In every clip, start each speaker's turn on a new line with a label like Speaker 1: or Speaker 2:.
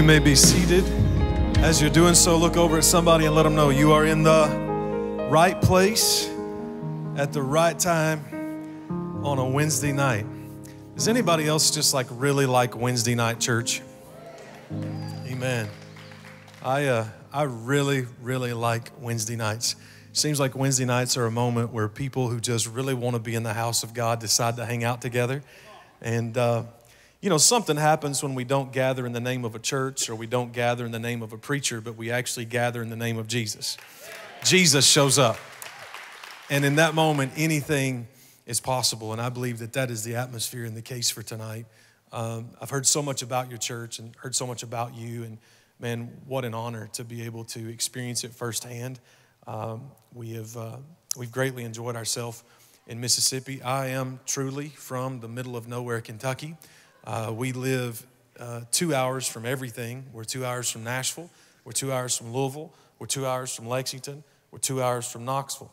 Speaker 1: You may be seated. As you're doing so, look over at somebody and let them know you are in the right place at the right time on a Wednesday night. Does anybody else just like really like Wednesday night church? Amen. I uh, I really really like Wednesday nights. Seems like Wednesday nights are a moment where people who just really want to be in the house of God decide to hang out together, and. Uh, you know, something happens when we don't gather in the name of a church or we don't gather in the name of a preacher, but we actually gather in the name of Jesus. Jesus shows up. And in that moment, anything is possible. And I believe that that is the atmosphere and the case for tonight. Um, I've heard so much about your church and heard so much about you. And man, what an honor to be able to experience it firsthand. Um, we have uh, we've greatly enjoyed ourselves in Mississippi. I am truly from the middle of nowhere, Kentucky. Uh, we live uh, two hours from everything. We're two hours from Nashville. We're two hours from Louisville. We're two hours from Lexington. We're two hours from Knoxville.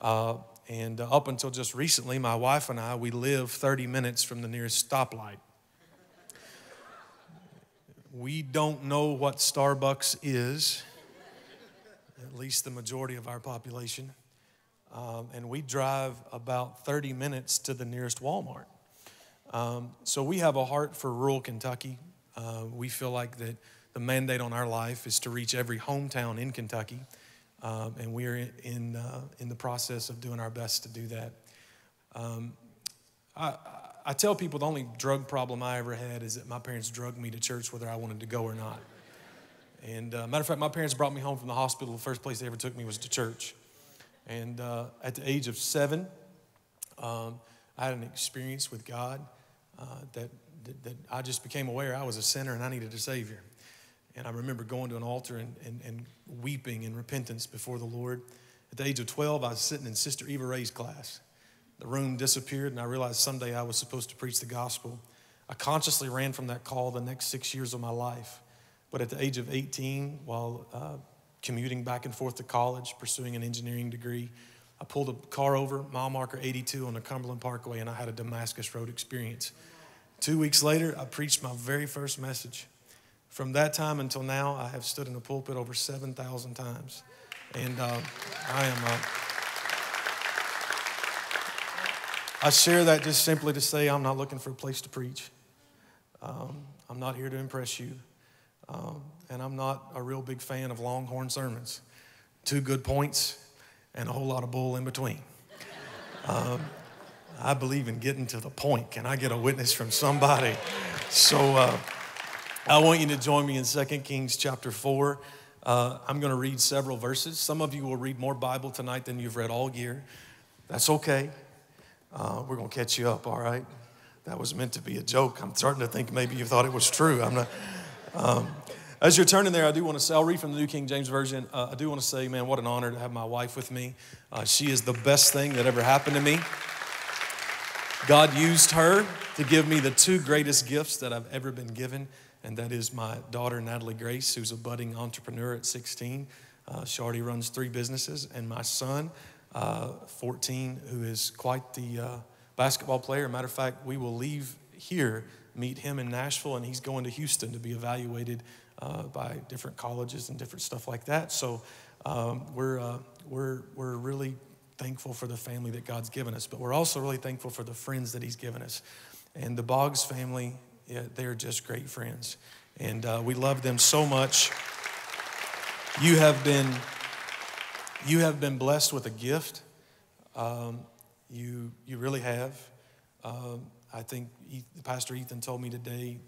Speaker 1: Uh, and up until just recently, my wife and I, we live 30 minutes from the nearest stoplight. We don't know what Starbucks is, at least the majority of our population. Um, and we drive about 30 minutes to the nearest Walmart. Um, so we have a heart for rural Kentucky. Uh, we feel like that the mandate on our life is to reach every hometown in Kentucky, um, and we are in uh, in the process of doing our best to do that. Um, I, I tell people the only drug problem I ever had is that my parents drugged me to church whether I wanted to go or not. And uh, matter of fact, my parents brought me home from the hospital. The first place they ever took me was to church. And uh, at the age of seven, um, I had an experience with God uh, that, that, that, I just became aware I was a sinner and I needed a Savior. And I remember going to an altar and, and, and weeping in repentance before the Lord. At the age of 12, I was sitting in Sister Eva Ray's class. The room disappeared, and I realized someday I was supposed to preach the gospel. I consciously ran from that call the next six years of my life. But at the age of 18, while uh, commuting back and forth to college, pursuing an engineering degree, I pulled a car over, mile marker 82 on the Cumberland Parkway, and I had a Damascus Road experience. Two weeks later, I preached my very first message. From that time until now, I have stood in the pulpit over 7,000 times. And uh, I am. Uh, I share that just simply to say I'm not looking for a place to preach. Um, I'm not here to impress you. Um, and I'm not a real big fan of longhorn sermons. Two good points and a whole lot of bull in between. Um, I believe in getting to the point. Can I get a witness from somebody? So uh, I want you to join me in 2 Kings chapter 4. Uh, I'm going to read several verses. Some of you will read more Bible tonight than you've read all year. That's okay. Uh, we're going to catch you up, all right? That was meant to be a joke. I'm starting to think maybe you thought it was true. I'm not. Um, as you're turning there, I do want to say, I'll read from the New King James Version. Uh, I do want to say, man, what an honor to have my wife with me. Uh, she is the best thing that ever happened to me. God used her to give me the two greatest gifts that I've ever been given, and that is my daughter, Natalie Grace, who's a budding entrepreneur at 16. Uh, she already runs three businesses, and my son, uh, 14, who is quite the uh, basketball player. Matter of fact, we will leave here, meet him in Nashville, and he's going to Houston to be evaluated uh, by different colleges and different stuff like that. So um, we're, uh, we're, we're really thankful for the family that God's given us, but we're also really thankful for the friends that He's given us. And the Boggs family, yeah, they're just great friends. And uh, we love them so much. You have been, you have been blessed with a gift. Um, you, you really have. Um, I think Pastor Ethan told me today,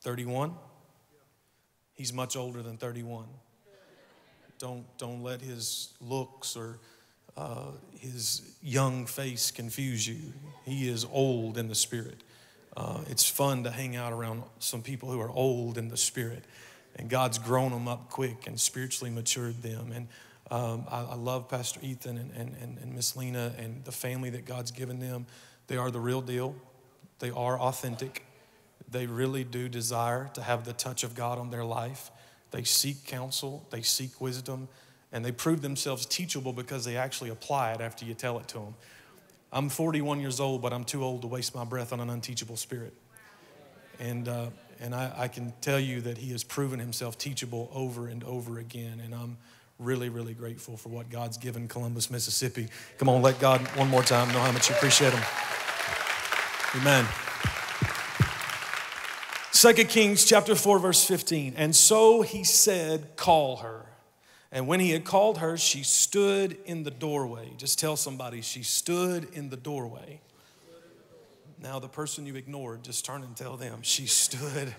Speaker 1: 31. He's much older than 31. Don't, don't let his looks or uh, his young face confuse you. He is old in the spirit. Uh, it's fun to hang out around some people who are old in the spirit. And God's grown them up quick and spiritually matured them. And um, I, I, love Pastor Ethan and, and, and, and Miss Lena and the family that God's given them. They are the real deal, they are authentic. They really do desire to have the touch of God on their life. They seek counsel, they seek wisdom, and they prove themselves teachable because they actually apply it after you tell it to them. I'm 41 years old, but I'm too old to waste my breath on an unteachable spirit. And, uh, And I, I can tell you that he has proven himself teachable over and over again. And I'm really, really grateful for what God's given Columbus, Mississippi. Come on, let God one more time know how much you appreciate him. Amen. 2 Kings chapter 4, verse 15. And so he said, Call her. And when he had called her, she stood in the doorway. Just tell somebody, she stood in the doorway. Now, the person you ignored, just turn and tell them, she stood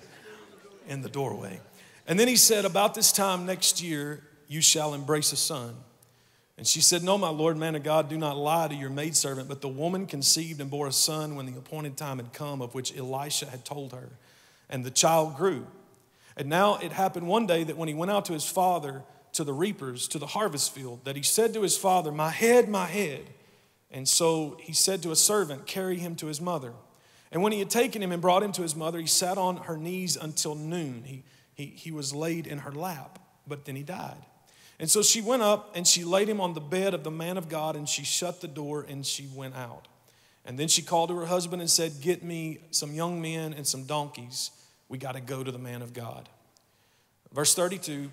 Speaker 1: in the doorway. And then he said, About this time next year, you shall embrace a son. And she said, No, my Lord, man of God, do not lie to your maidservant. But the woman conceived and bore a son when the appointed time had come, of which Elisha had told her. And the child grew. And now it happened one day that when he went out to his father, to the reapers, to the harvest field, that he said to his father, My head, my head. And so he said to a servant, Carry him to his mother. And when he had taken him and brought him to his mother, he sat on her knees until noon. He, he, he was laid in her lap, but then he died. And so she went up and she laid him on the bed of the man of God, and she shut the door and she went out. And then she called to her husband and said, Get me some young men and some donkeys. We got to go to the man of God. Verse 32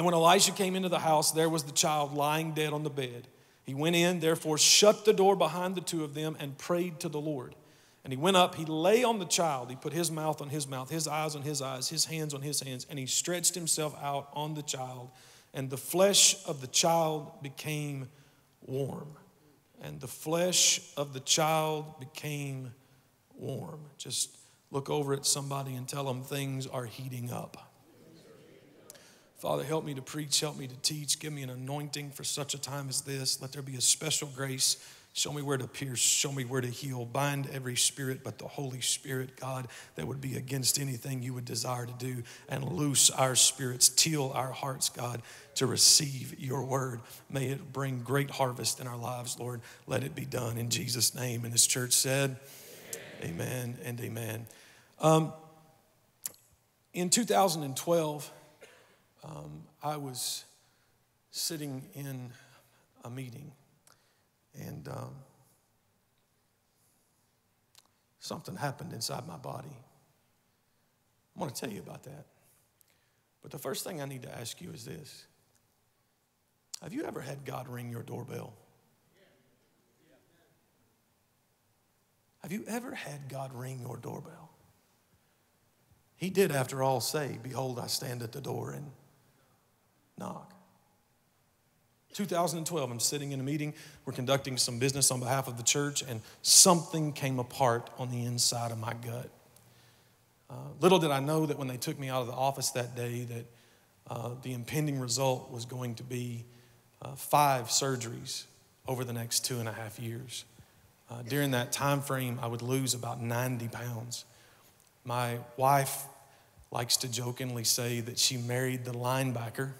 Speaker 1: and when Elisha came into the house, there was the child lying dead on the bed. He went in, therefore, shut the door behind the two of them, and prayed to the Lord. And he went up, he lay on the child, he put his mouth on his mouth, his eyes on his eyes, his hands on his hands, and he stretched himself out on the child. And the flesh of the child became warm. And the flesh of the child became warm. Just look over at somebody and tell them things are heating up. Father, help me to preach, help me to teach. Give me an anointing for such a time as this. Let there be a special grace. Show me where to pierce, show me where to heal. Bind every spirit but the Holy Spirit, God, that would be against anything you would desire to do. And loose our spirits, teal our hearts, God, to receive your word. May it bring great harvest in our lives, Lord. Let it be done in Jesus' name. And this church said, Amen, amen and amen. Um, in 2012, um, I was sitting in a meeting and um, something happened inside my body. I want to tell you about that. But the first thing I need to ask you is this Have you ever had God ring your doorbell? Have you ever had God ring your doorbell? He did, after all, say, Behold, I stand at the door and knock. 2012, I'm sitting in a meeting. We're conducting some business on behalf of the church, and something came apart on the inside of my gut. Uh, little did I know that when they took me out of the office that day, that uh, the impending result was going to be uh, five surgeries over the next two and a half years. Uh, during that time frame, I would lose about 90 pounds. My wife likes to jokingly say that she married the linebacker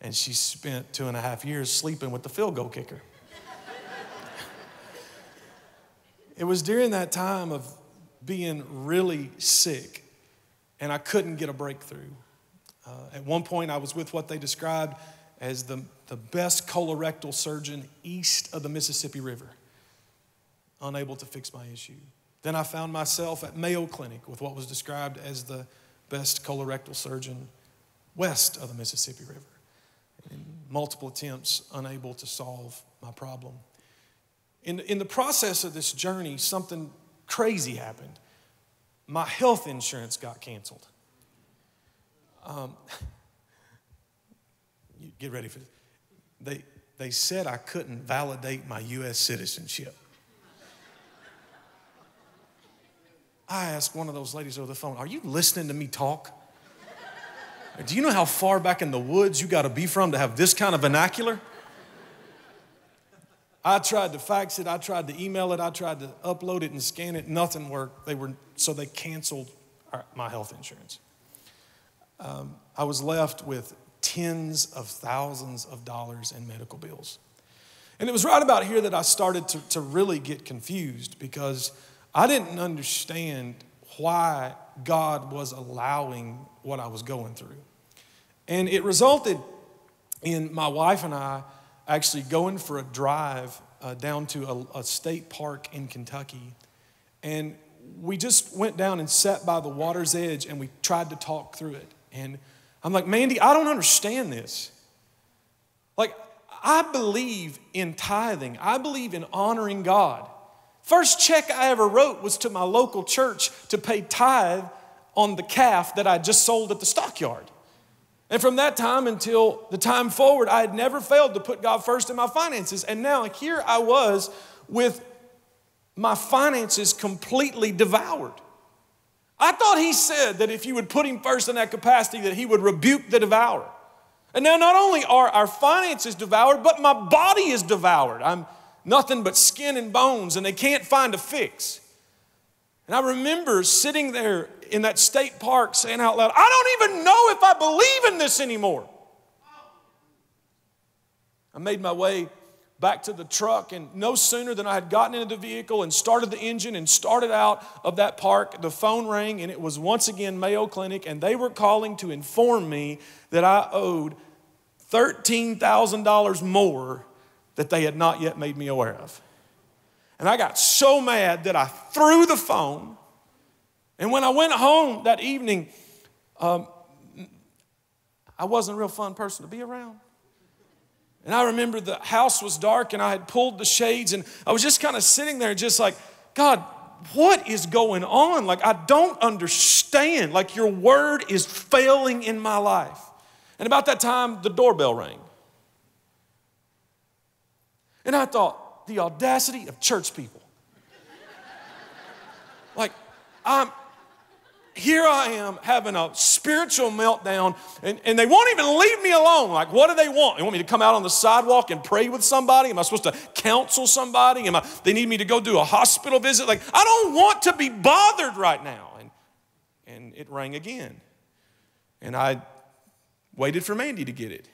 Speaker 1: and she spent two and a half years sleeping with the field goal kicker. it was during that time of being really sick, and I couldn't get a breakthrough. Uh, at one point, I was with what they described as the, the best colorectal surgeon east of the Mississippi River, unable to fix my issue. Then I found myself at Mayo Clinic with what was described as the best colorectal surgeon west of the Mississippi River in multiple attempts, unable to solve my problem. In, in the process of this journey, something crazy happened. My health insurance got canceled. Um, get ready for this. They, they said I couldn't validate my U.S. citizenship. I asked one of those ladies over the phone, Are you listening to me talk? Do you know how far back in the woods you got to be from to have this kind of vernacular? I tried to fax it, I tried to email it, I tried to upload it and scan it. Nothing worked. They were so they canceled our, my health insurance. Um, I was left with tens of thousands of dollars in medical bills. And it was right about here that I started to, to really get confused because I didn't understand why God was allowing what I was going through. And it resulted in my wife and I actually going for a drive uh, down to a, a, state park in Kentucky. And we just went down and sat by the water's edge and we tried to talk through it. And I'm like, Mandy, I don't understand this. Like, I believe in tithing, I believe in honoring God. First check I ever wrote was to my local church to pay tithe on the calf that I just sold at the stockyard. And from that time until the time forward, I had never failed to put God first in my finances. And now here I was with my finances completely devoured. I thought he said that if you would put him first in that capacity, that he would rebuke the devourer. And now not only are our finances devoured, but my body is devoured. I'm nothing but skin and bones, and they can't find a fix. And I remember sitting there in that state park saying out loud, I don't even know if I believe in this anymore. I made my way back to the truck, and no sooner than I had gotten into the vehicle and started the engine and started out of that park, the phone rang, and it was once again Mayo Clinic, and they were calling to inform me that I owed $13,000 more that they had not yet made me aware of. And I got so mad that I threw the phone. And when I went home that evening, um, I wasn't a real fun person to be around. And I remember the house was dark and I had pulled the shades and I was just kind of sitting there, just like, God, what is going on? Like, I don't understand. Like, your word is failing in my life. And about that time, the doorbell rang. And I thought, the audacity of church people. like, I'm here I am having a spiritual meltdown, and, and they won't even leave me alone. Like, what do they want? They want me to come out on the sidewalk and pray with somebody? Am I supposed to counsel somebody? Am I, they need me to go do a hospital visit? Like, I don't want to be bothered right now. And, and it rang again. And I waited for Mandy to get it.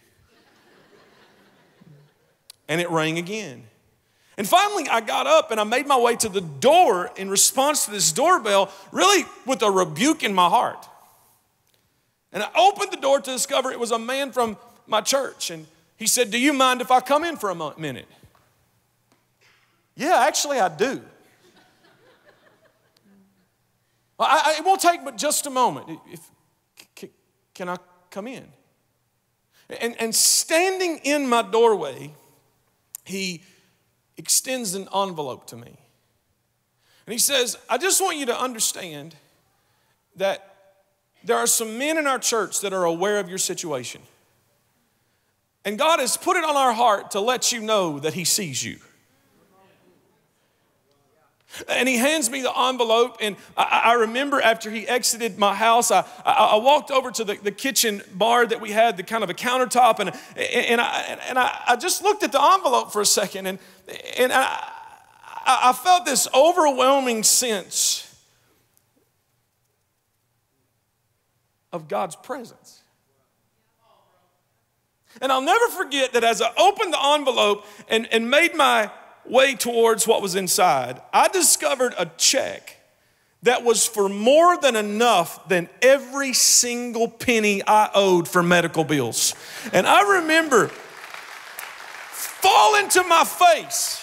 Speaker 1: And it rang again. And finally, I got up and I made my way to the door in response to this doorbell, really with a rebuke in my heart. And I opened the door to discover it was a man from my church. And he said, Do you mind if I come in for a minute? Yeah, actually, I do. I, I, it won't take but just a moment. If, can I come in? And, and standing in my doorway, he extends an envelope to me. And he says, I just want you to understand that there are some men in our church that are aware of your situation. And God has put it on our heart to let you know that He sees you. And he hands me the envelope, and I, I remember after he exited my house, I, I, I walked over to the, the, kitchen bar that we had, the kind of a countertop, and, and, I, and I, just looked at the envelope for a second, and, and I, I felt this overwhelming sense of God's presence. And I'll never forget that as I opened the envelope and, and made my way towards what was inside, I discovered a check that was for more than enough than every single penny I owed for medical bills. And I remember falling to my face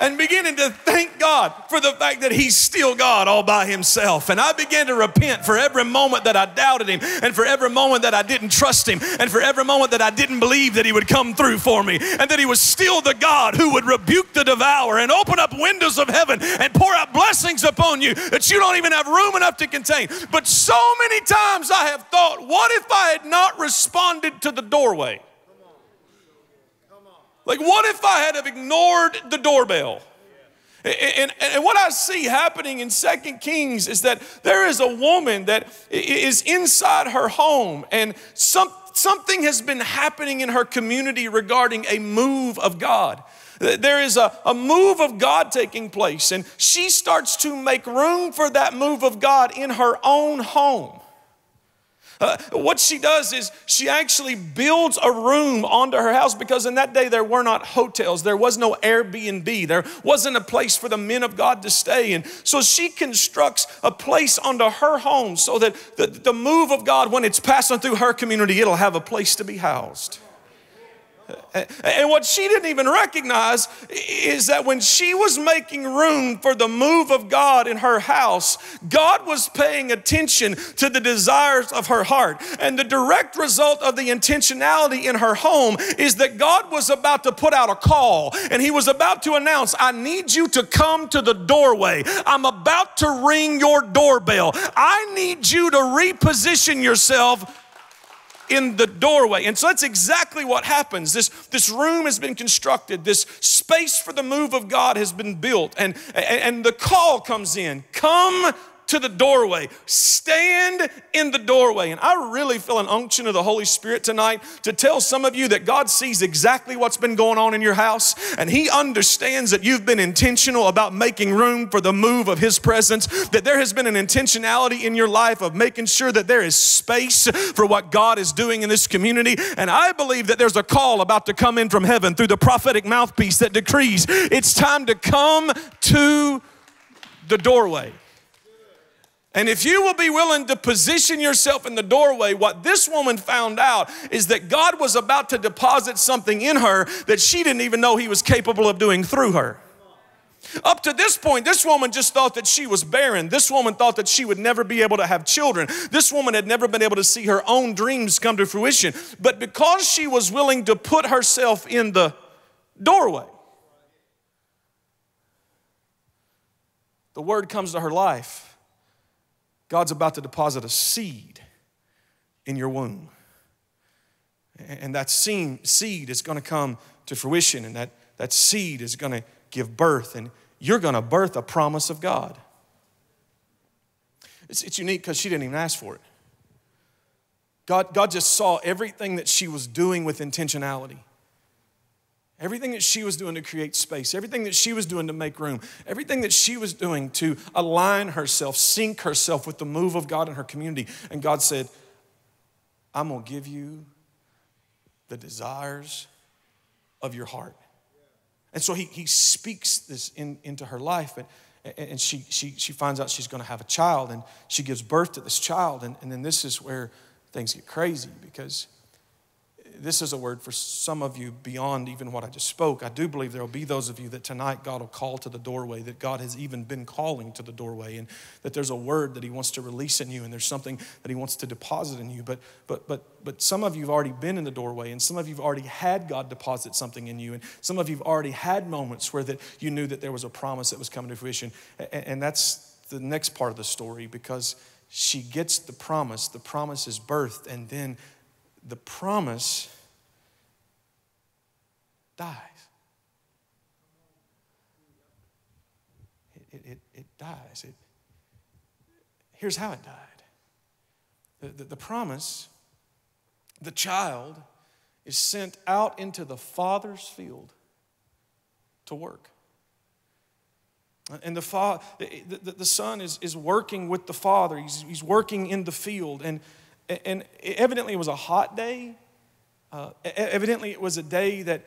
Speaker 1: and beginning to thank God for the fact that He's still God all by Himself. And I began to repent for every moment that I doubted Him, and for every moment that I didn't trust Him, and for every moment that I didn't believe that He would come through for me, and that He was still the God who would rebuke the devourer and open up windows of heaven and pour out blessings upon you that you don't even have room enough to contain. But so many times I have thought, what if I had not responded to the doorway? Like, what if I had have ignored the doorbell? And, and, and, what I see happening in Second Kings is that there is a woman that is inside her home, and some, something has been happening in her community regarding a move of God. There is a, a move of God taking place, and she starts to make room for that move of God in her own home. Uh, what she does is she actually builds a room onto her house because in that day there were not hotels, there was no Airbnb, there wasn't a place for the men of God to stay. And so she constructs a place onto her home so that the, the move of God, when it's passing through her community, it'll have a place to be housed. And what she didn't even recognize is that when she was making room for the move of God in her house, God was paying attention to the desires of her heart. And the direct result of the intentionality in her home is that God was about to put out a call and He was about to announce, I need you to come to the doorway. I'm about to ring your doorbell. I need you to reposition yourself in the doorway. And so that's exactly what happens. This, this room has been constructed, this space for the move of God has been built, and, and, and the call comes in come to the doorway. Stand in the doorway. And I really feel an unction of the Holy Spirit tonight to tell some of you that God sees exactly what's been going on in your house and He understands that you've been intentional about making room for the move of His presence, that there has been an intentionality in your life of making sure that there is space for what God is doing in this community. And I believe that there's a call about to come in from heaven through the prophetic mouthpiece that decrees it's time to come to the doorway. And if you will be willing to position yourself in the doorway, what this woman found out is that God was about to deposit something in her that she didn't even know He was capable of doing through her. Up to this point, this woman just thought that she was barren. This woman thought that she would never be able to have children. This woman had never been able to see her own dreams come to fruition. But because she was willing to put herself in the doorway, the word comes to her life God's about to deposit a seed in your womb. And that seed is going to come to fruition, and that, that seed is going to give birth, and you're going to birth a promise of God. It's, it's unique because she didn't even ask for it. God, God just saw everything that she was doing with intentionality. Everything that she was doing to create space, everything that she was doing to make room, everything that she was doing to align herself, sync herself with the move of God in her community. And God said, I'm going to give you the desires of your heart. And so he, he speaks this in, into her life, and, and she, she, she finds out she's going to have a child, and she gives birth to this child. And, and then this is where things get crazy because this is a word for some of you beyond even what I just spoke. I do believe there will be those of you that tonight God will call to the doorway, that God has even been calling to the doorway, and that there's a word that He wants to release in you, and there's something that He wants to deposit in you. But but but but some of you have already been in the doorway, and some of you have already had God deposit something in you, and some of you have already had moments where that you knew that there was a promise that was coming to fruition, and, and that's the next part of the story because she gets the promise. The promise is birthed, and then the promise dies. It, it, it dies. It, here's how it died the, the, the promise, the child is sent out into the father's field to work. And the, fa- the, the, the, son is, is working with the father. He's, he's working in the field. And and evidently, it was a hot day. Uh, evidently, it was a day that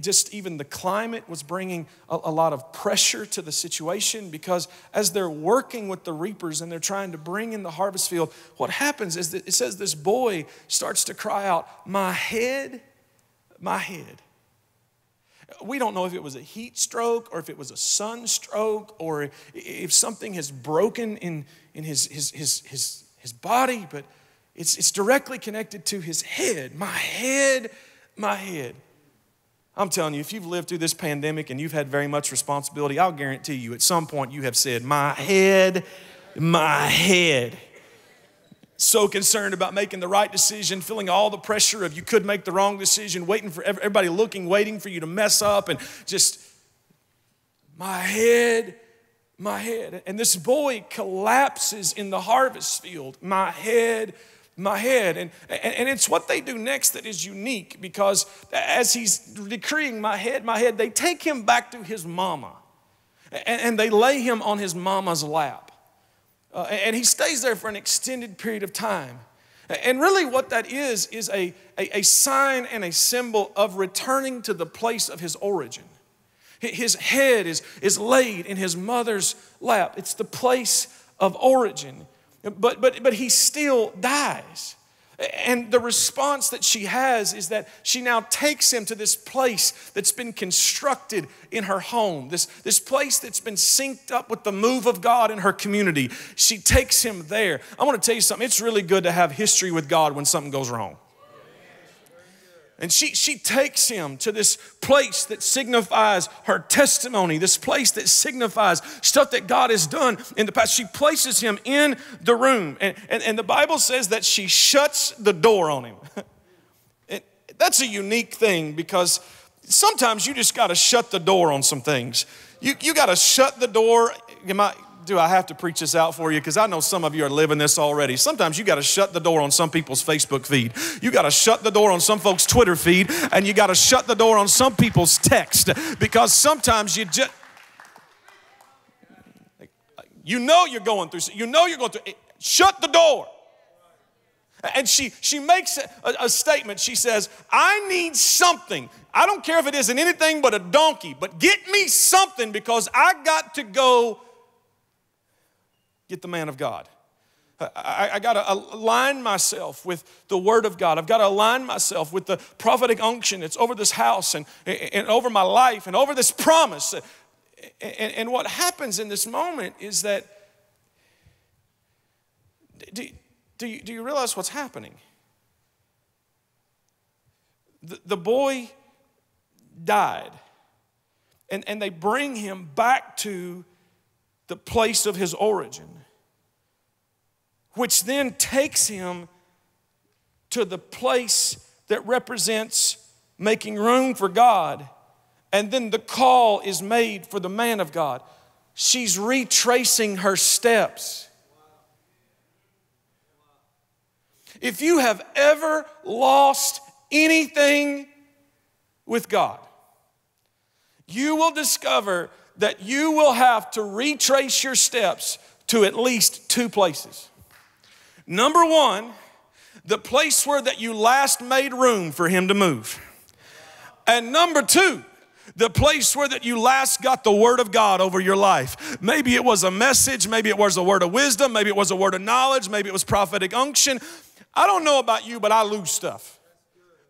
Speaker 1: just even the climate was bringing a, a, lot of pressure to the situation because as they're working with the reapers and they're trying to bring in the harvest field, what happens is that it says this boy starts to cry out, My head, my head. We don't know if it was a heat stroke or if it was a sunstroke or if something has broken in, in his, his, his, his, his body, but it's, it's directly connected to his head. My head, my head. I'm telling you, if you've lived through this pandemic and you've had very much responsibility, I'll guarantee you at some point you have said, My head, my head. So concerned about making the right decision, feeling all the pressure of you could make the wrong decision, waiting for everybody looking, waiting for you to mess up, and just, my head, my head. And this boy collapses in the harvest field. My head, my head. And, and, it's what they do next that is unique because as he's decreeing my head, my head, they take him back to his mama and, and they lay him on his mama's lap. Uh, and he stays there for an extended period of time. And really, what that is, is a, a, a sign and a symbol of returning to the place of his origin. His head is, is laid in his mother's lap, it's the place of origin but, but, but he still dies. And the response that she has is that she now takes him to this place that's been constructed in her home, this, this place that's been synced up with the move of God in her community. She takes him there. I want to tell you something. It's really good to have history with God when something goes wrong. And she, she takes him to this place that signifies her testimony, this place that signifies stuff that God has done in the past. She places him in the room. And, and, and the Bible says that she shuts the door on him. that's a unique thing because sometimes you just got to shut the door on some things. You, you got to shut the door. Am I, do I have to preach this out for you? Because I know some of you are living this already. Sometimes you got to shut the door on some people's Facebook feed. You got to shut the door on some folks' Twitter feed, and you got to shut the door on some people's text because sometimes you just. You know you're going through. You know you're going through. Shut the door. And she, she makes a, a, statement. She says, I need something. I don't care if it isn't anything but a donkey, but get me something because I got to go get the man of God. I, I got to align myself with the Word of God. I've got to align myself with the prophetic unction that's over this house and, and over my life and over this promise. And, and what happens in this moment is that do, do, you, do you realize what's happening? The, the boy died, and, and they bring him back to the place of his origin, which then takes him to the place that represents making room for God. And then the call is made for the man of God. She's retracing her steps. If you have ever lost anything with God, you will discover that you will have to retrace your steps to at least two places. Number one, the place where that you last made room for him to move. And number two, the place where that you last got the word of God over your life. Maybe it was a message, maybe it was a word of wisdom, maybe it was a word of knowledge, maybe it was prophetic unction. I don't know about you, but I lose stuff.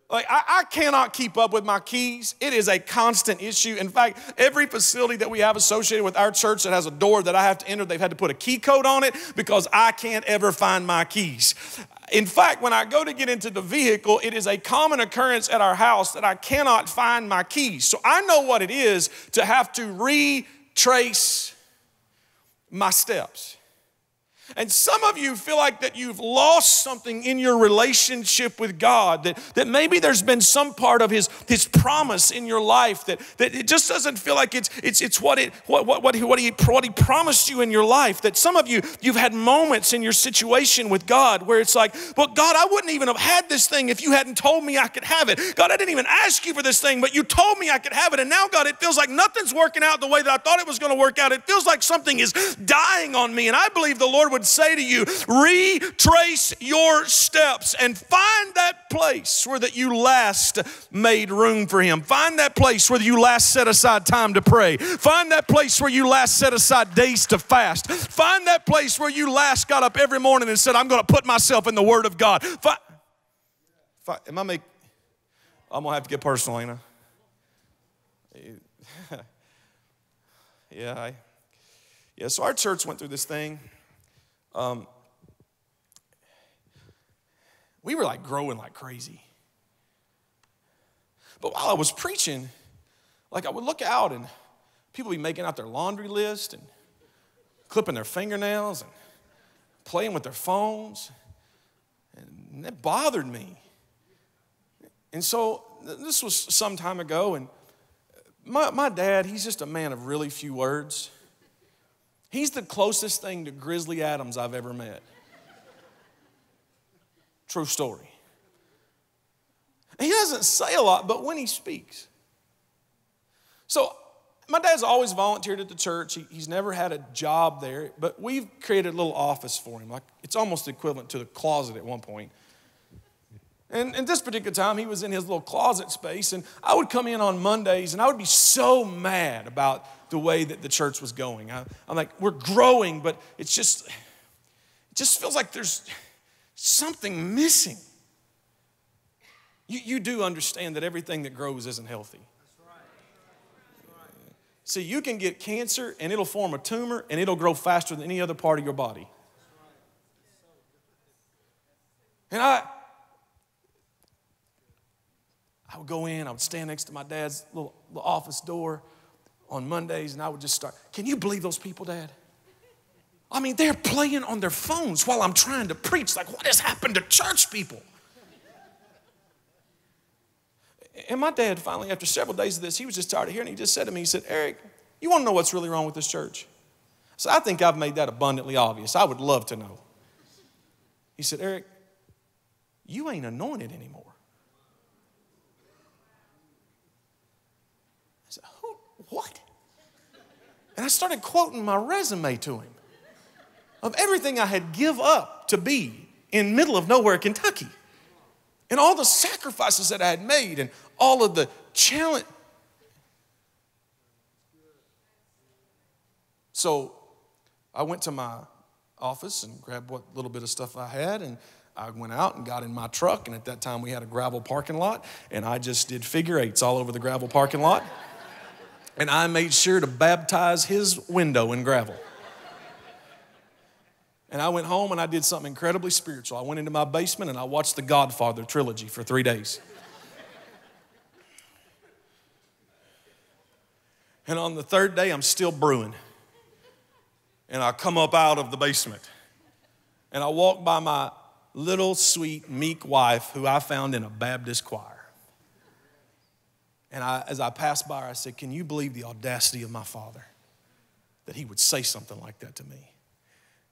Speaker 1: Like, I, I, cannot keep up with my keys. It is a constant issue. In fact, every facility that we have associated with our church that has a door that I have to enter, they've had to put a key code on it because I can't ever find my keys. In fact, when I go to get into the vehicle, it is a common occurrence at our house that I cannot find my keys. So I know what it is to have to retrace my steps. And some of you feel like that you've lost something in your relationship with God, that, that maybe there's been some part of his, his promise in your life that, that it just doesn't feel like it's, it's, it's what, it, what, what, what, he, what, he, what he promised you in your life. That some of you, you've had moments in your situation with God where it's like, well, God, I wouldn't even have had this thing if you hadn't told me I could have it. God, I didn't even ask you for this thing, but you told me I could have it. And now, God, it feels like nothing's working out the way that I thought it was going to work out. It feels like something is dying on me. And I believe the Lord would say to you, retrace your steps and find that place where that you last made room for him. Find that place where you last set aside time to pray. Find that place where you last set aside days to fast. Find that place where you last got up every morning and said, I'm going to put myself in the Word of God. Am I? I'm gonna have to get personal, ain't I? yeah, I, yeah. So our church went through this thing. Um, we were like growing like crazy. But while I was preaching, like I would look out and people be making out their laundry list and clipping their fingernails and playing with their phones. And that bothered me. And so this was some time ago, and my, my dad, he's just a man of really few words. He's the closest thing to Grizzly Adams I've ever met. True story. He doesn't say a lot, but when he speaks. So, my dad's always volunteered at the church. He, he's never had a job there, but we've created a little office for him. Like it's almost equivalent to the closet at one point. And at this particular time, he was in his little closet space, and I would come in on Mondays, and I would be so mad about the way that the church was going. I, am like, we're growing, but it's just, it just feels like there's something missing. You, you do understand that everything that grows isn't healthy. See, you can get cancer and it'll form a tumor and it'll grow faster than any other part of your body. And I, I would go in, I would stand next to my dad's little, little office door on Mondays, and I would just start. Can you believe those people, Dad? I mean, they're playing on their phones while I'm trying to preach. Like, what has happened to church people? And my dad finally, after several days of this, he was just tired of hearing. He just said to me, he said, Eric, you want to know what's really wrong with this church? So I think I've made that abundantly obvious. I would love to know. He said, Eric, you ain't anointed anymore. I said, Who? What? And I started quoting my resume to him of everything I had give up to be in middle of nowhere, Kentucky. And all the sacrifices that I had made and all of the challenge. So I went to my office and grabbed what little bit of stuff I had and I went out and got in my truck, and at that time we had a gravel parking lot, and I just did figure eights all over the gravel parking lot. And I made sure to baptize his window in gravel. And I went home and I did something incredibly spiritual. I went into my basement and I watched the Godfather trilogy for three days. And on the third day, I'm still brewing. And I come up out of the basement. And I walk by my little sweet, meek wife who I found in a Baptist choir. And I, as I passed by I said, Can you believe the audacity of my father that he would say something like that to me?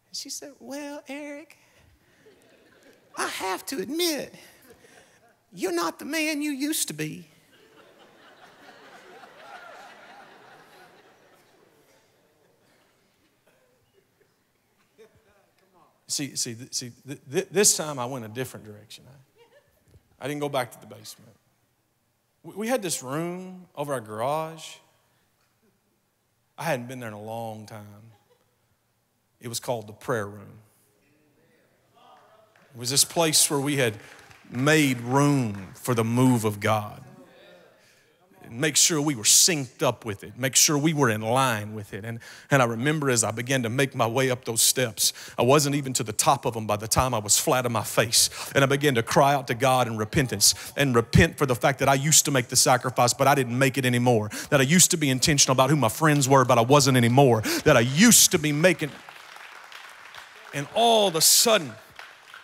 Speaker 1: And she said, Well, Eric, I have to admit, you're not the man you used to be. See, see, see th- th- this time I went a different direction. I, I didn't go back to the basement. We, had this room over our garage. I hadn't been there in a long time. It was called the prayer room. It was this place where we had made room for the move of God make sure we were synced up with it, make sure we were in line with it. And, and I remember as I began to make my way up those steps, I wasn't even to the top of them by the time I was flat on my face. And I began to cry out to God in repentance and repent for the fact that I used to make the sacrifice, but I didn't make it anymore. That I used to be intentional about who my friends were, but I wasn't anymore. That I used to be making. And all of a sudden,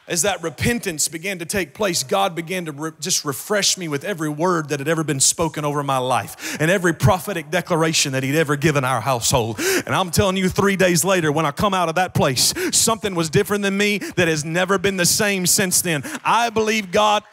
Speaker 1: as that repentance began to take place, God began to re- just refresh me with every word that had ever been spoken over my life and every prophetic declaration that He'd ever given our household. And I'm telling you, three days later, when I come out of that place, something was different than me that has never been the same since then. I believe God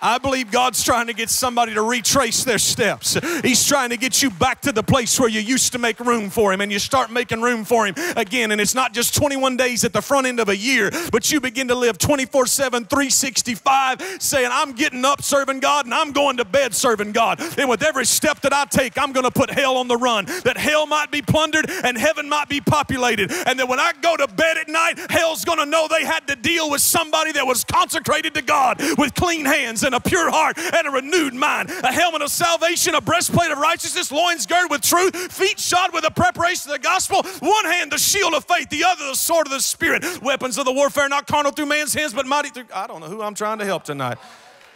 Speaker 1: I believe God's trying to get somebody to retrace their steps. He's trying to get you back to the place where you used to make room for Him and you start making room for Him again. And it's not just 21 days at the front end of a year, but you begin to live 24 7, 365, saying, I'm getting up serving God and I'm going to bed serving God. And with every step that I take, I'm going to put hell on the run, that hell might be plundered and heaven might be populated. And that when I go to bed at night, hell's going to know they had to deal with somebody that was consecrated to God with clean hands and a pure heart and a renewed mind, a helmet of salvation, a breastplate of righteousness, loins girded with truth, feet shod with the preparation of the gospel, one hand the shield of faith, the other the sword of the Spirit, weapons of the warfare not carnal through man's hands, but mighty through. I don't know who I'm trying to help tonight.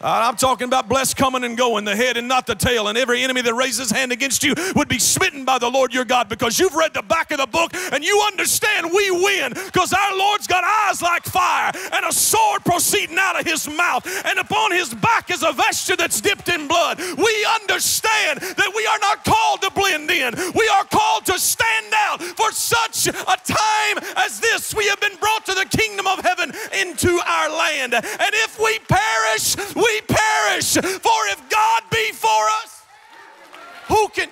Speaker 1: I'm talking about blessed coming and going, the head and not the tail. And every enemy that raises hand against you would be smitten by the Lord your God because you've read the back of the book and you understand we win because our Lord's got eyes like fire and a sword proceeding out of his mouth. And upon his back is a vesture that's dipped in blood. We understand that we are not called to blend in, we are called to stand out for such a time as this. We have been brought to the kingdom of heaven into our land. And if we perish, we we perish. For if God be for us, who can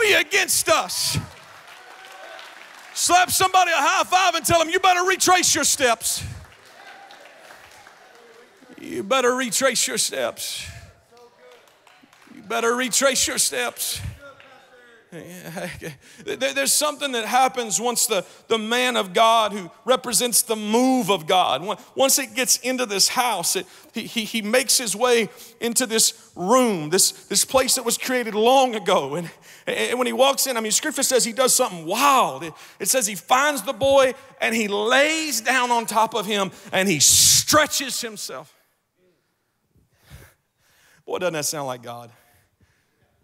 Speaker 1: be against us? Slap somebody a high five and tell them, You better retrace your steps. You better retrace your steps. You better retrace your steps. There's something that happens once the, the man of God who represents the move of God, once it gets into this house, it, he, he, makes his way into this room, this, this place that was created long ago. And, and when he walks in, I mean, scripture says he does something wild. It, it says he finds the boy and he lays down on top of him and he stretches himself. Boy, doesn't that sound like God?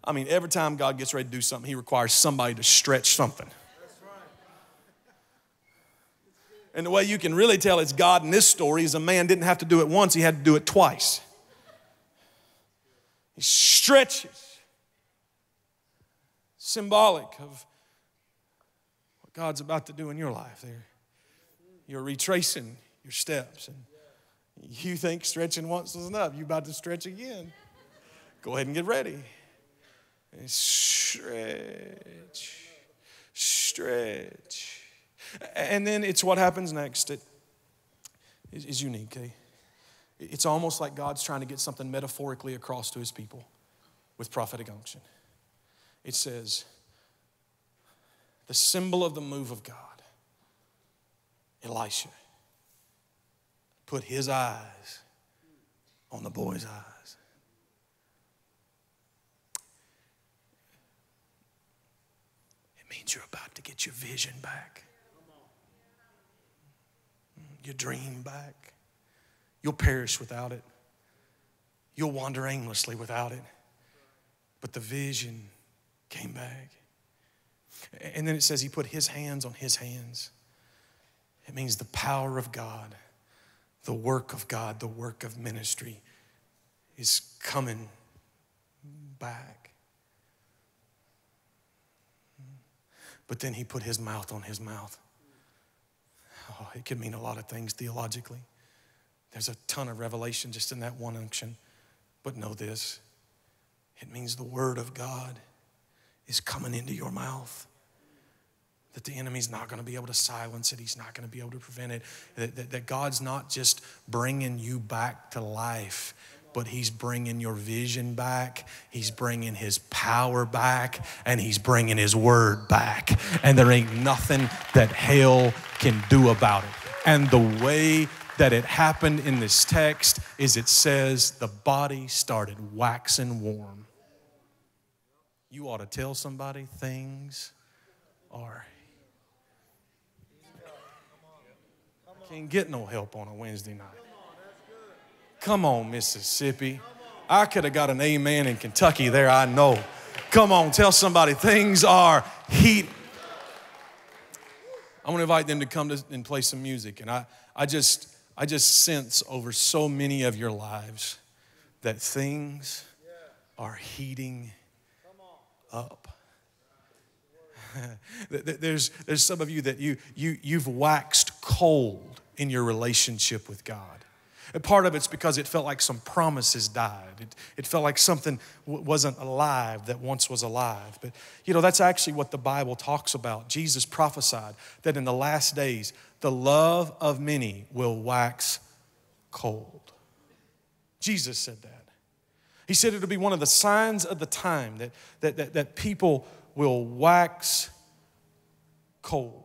Speaker 1: I mean, every time God gets ready to do something, He requires somebody to stretch something. And the way you can really tell it's God in this story is a man didn't have to do it once, he had to do it twice. He stretches, symbolic of what God's about to do in your life. There, you're retracing your steps, and you think stretching once is enough. You're about to stretch again. Go ahead and get ready. And stretch, stretch. And then it's what happens next. It is unique. Eh? It's almost like God's trying to get something metaphorically across to his people with prophetic unction. It says, the symbol of the move of God, Elisha, put his eyes on the boy's eyes. It means you're about to get your vision back, your dream back. You'll perish without it, you'll wander aimlessly without it. But the vision came back. And then it says he put his hands on his hands. It means the power of God, the work of God, the work of ministry is coming back. But then he put his mouth on his mouth. Oh, it could mean a lot of things theologically. There's a ton of revelation just in that one unction. But know this it means the word of God is coming into your mouth. That the enemy's not going to be able to silence it. He's not going to be able to prevent it. That, that, that God's not just bringing you back to life, but He's bringing your vision back. He's bringing His power back, and He's bringing His word back. And there ain't nothing that hell can do about it. And the way that it happened in this text is it says the body started waxing warm. You ought to tell somebody things are. Can't get no help on a Wednesday night. Come on, Mississippi. I could have got an amen in Kentucky there, I know. Come on, tell somebody things are heat. I want to invite them to come to, and play some music. And I, I, just, I just sense over so many of your lives that things are heating up. there's, there's some of you that you, you, you've waxed cold in your relationship with God. Part of it's because it felt like some promises died. It, it felt like something w- wasn't alive that once was alive. But, you know, that's actually what the Bible talks about. Jesus prophesied that in the last days, the love of many will wax cold. Jesus said that. He said it'll be one of the signs of the time that, that, that, that people will wax cold.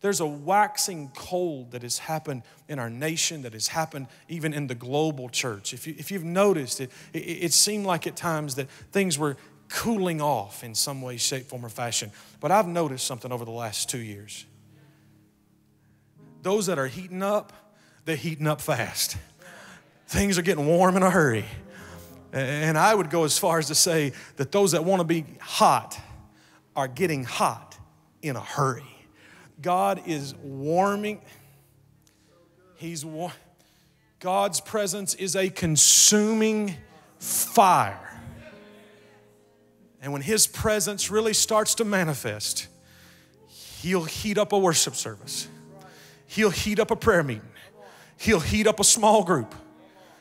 Speaker 1: There's a waxing cold that has happened in our nation, that has happened even in the global church. If, you, if you've noticed, it, it, it seemed like at times that things were cooling off in some way, shape, form, or fashion. But I've noticed something over the last two years. Those that are heating up, they're heating up fast. Things are getting warm in a hurry. And I would go as far as to say that those that want to be hot are getting hot in a hurry. God is warming. He's war- God's presence is a consuming fire. And when His presence really starts to manifest, He'll heat up a worship service. He'll heat up a prayer meeting. He'll heat up a small group.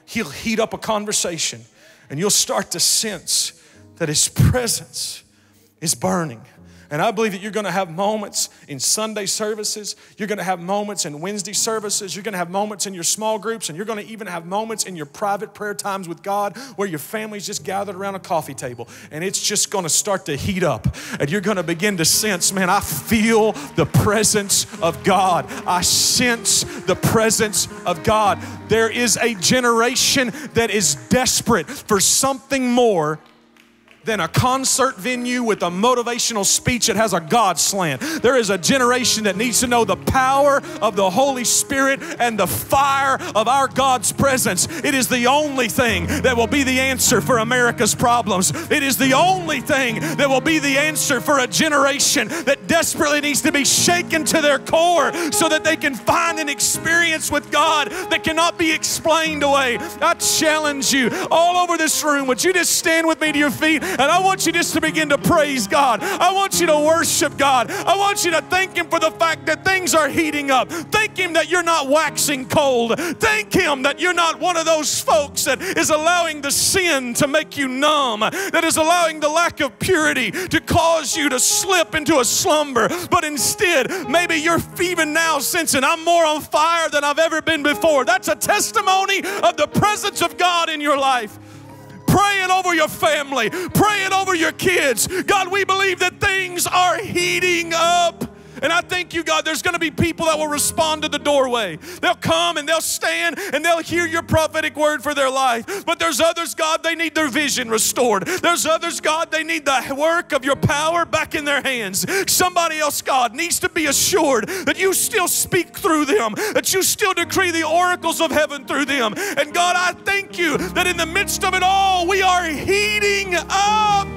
Speaker 1: He'll heat up a conversation. And you'll start to sense that His presence is burning. And I believe that you're going to have moments in Sunday services. You're going to have moments in Wednesday services. You're going to have moments in your small groups. And you're going to even have moments in your private prayer times with God where your family's just gathered around a coffee table. And it's just going to start to heat up. And you're going to begin to sense, man, I feel the presence of God. I sense the presence of God. There is a generation that is desperate for something more than a concert venue with a motivational speech that has a God slant. There is a generation that needs to know the power of the Holy Spirit and the fire of our God's presence. It is the only thing that will be the answer for America's problems. It is the only thing that will be the answer for a generation that desperately needs to be shaken to their core so that they can find an experience with God that cannot be explained away. I challenge you all over this room. Would you just stand with me to your feet? And I want you just to begin to praise God. I want you to worship God. I want you to thank Him for the fact that things are heating up. Thank Him that you're not waxing cold. Thank Him that you're not one of those folks that is allowing the sin to make you numb, that is allowing the lack of purity to cause you to slip into a slumber. But instead, maybe you're even now sensing, I'm more on fire than I've ever been before. That's a testimony of the presence of God in your life. Pray it over your family. Pray it over your kids. God, we believe that things are heating up. And I thank you, God, there's going to be people that will respond to the doorway. They'll come and they'll stand and they'll hear your prophetic word for their life. But there's others, God, they need their vision restored. There's others, God, they need the work of your power back in their hands. Somebody else, God, needs to be assured that you still speak through them, that you still decree the oracles of heaven through them. And God, I thank you that in the midst of it all, we are heating up,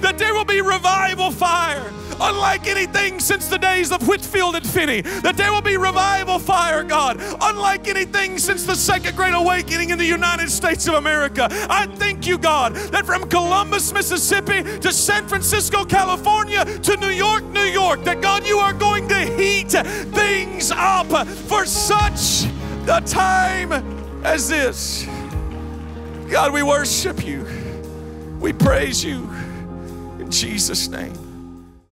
Speaker 1: that there will be revival fire unlike anything since the days of Whitefield and Finney. That there will be revival fire, God, unlike anything since the Second Great Awakening in the United States of America. I thank you, God, that from Columbus, Mississippi to San Francisco, California to New York, New York, that God, you are going to heat things up for such a time as this. God, we worship you. We praise you in Jesus' name.